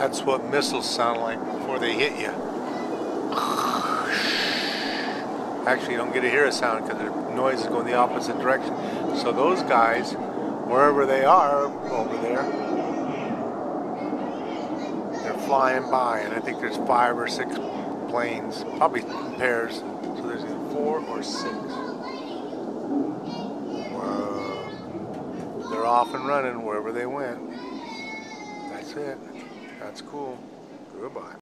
That's what missiles sound like before they hit you. Actually, you don't get to hear a sound because the noise is going the opposite direction. So those guys, wherever they are over there, they're flying by, and I think there's five or six planes, probably pairs. So there's either four or six. Whoa. They're off and running wherever they went. That's it. That's cool. Goodbye.